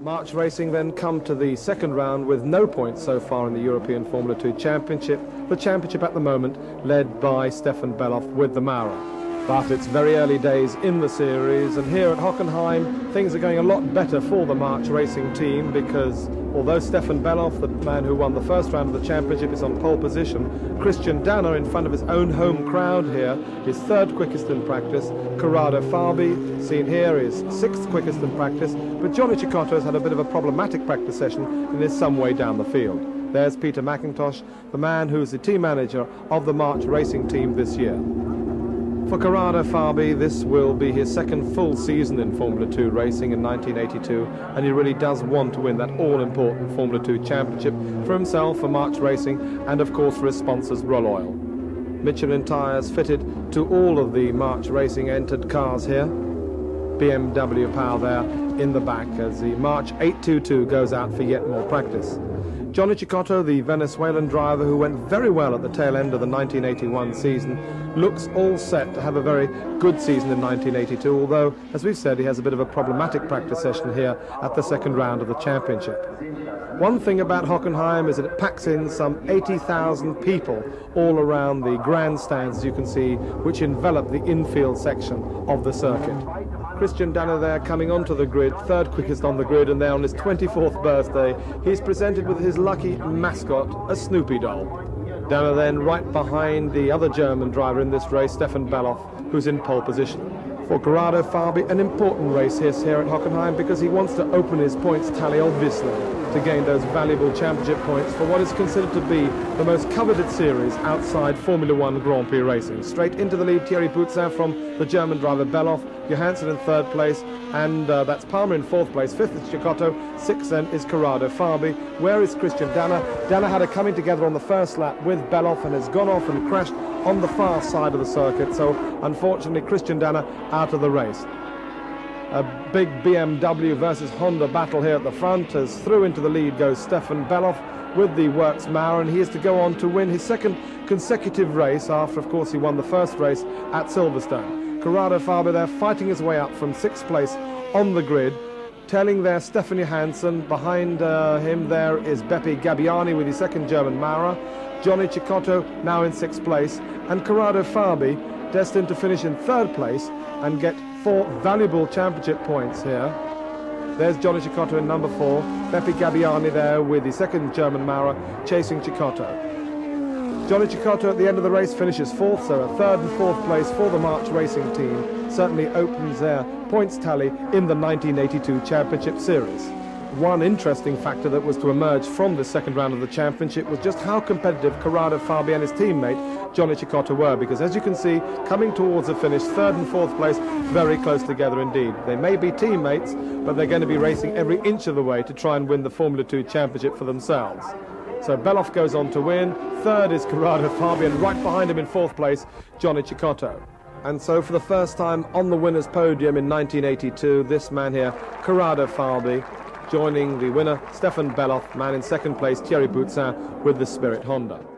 March Racing then come to the second round with no points so far in the European Formula 2 Championship. The championship at the moment led by Stefan Bellof with the Maurer. But it's very early days in the series, and here at Hockenheim, things are going a lot better for the March Racing team because although Stefan Bellof, the man who won the first round of the championship, is on pole position, Christian Danner, in front of his own home crowd here, is third quickest in practice. Corrado Fabi, seen here, is sixth quickest in practice, but Johnny Cecotto has had a bit of a problematic practice session and is some way down the field. There's Peter McIntosh, the man who's the team manager of the March Racing team this year. For Corrado Fabi, this will be his second full season in Formula 2 racing in 1982, and he really does want to win that all-important Formula 2 championship for himself, for March Racing, and of course for his sponsors, Roll Oil. Michelin tyres fitted to all of the March Racing entered cars here. BMW power there in the back as the March 822 goes out for yet more practice. Johnny Cecotto, the Venezuelan driver who went very well at the tail end of the 1981 season, looks all set to have a very good season in 1982, although, as we've said, he has a bit of a problematic practice session here at the second round of the championship. One thing about Hockenheim is that it packs in some 80,000 people all around the grandstands, as you can see, which envelop the infield section of the circuit. Christian Danner there coming onto the grid, third quickest on the grid, and there on his 24th birthday, he's presented with his lucky mascot, a Snoopy doll. Danner then right behind the other German driver in this race, Stefan Bellof, who's in pole position. For Corrado Fabi, an important race here, here at Hockenheim because he wants to open his points tally, obviously to gain those valuable championship points for what is considered to be the most coveted series outside Formula One Grand Prix racing. Straight into the lead, Thierry Boutsen from the German driver Bellof, Johansson in third place, and uh, that's Palmer in fourth place. Fifth is Cecotto, sixth then is Corrado Fabi. Where is Christian Danner? Danner had a coming together on the first lap with Bellof and has gone off and crashed on the far side of the circuit, so unfortunately Christian Danner out of the race a big BMW versus Honda battle here at the front as through into the lead goes Stefan Bellof with the Works Maurer and he is to go on to win his second consecutive race after of course he won the first race at Silverstone. Corrado Fabi there fighting his way up from sixth place on the grid telling there Stefan Johansson behind uh, him there is Beppe Gabbiani with his second German Maurer Johnny Cecotto now in sixth place and Corrado Fabi destined to finish in third place and get four valuable championship points here. There's Johnny Cecotto in number four, Beppe Gabbiani there with the second German Maurer chasing Cecotto. Johnny Cecotto at the end of the race finishes fourth, so a third and fourth place for the March Racing team certainly opens their points tally in the 1982 Championship Series one interesting factor that was to emerge from the second round of the championship was just how competitive Corrado Fabi and his teammate Johnny Cecotto were. Because as you can see coming towards the finish third and fourth place very close together indeed. They may be teammates but they're going to be racing every inch of the way to try and win the Formula 2 championship for themselves. So Bellof goes on to win. Third is Corrado Fabi and right behind him in fourth place Johnny Cecotto and so for the first time on the winner's podium in 1982 this man here Corrado Fabi joining the winner, Stefan Bellof, man in second place, Thierry Boutsen, with the Spirit Honda.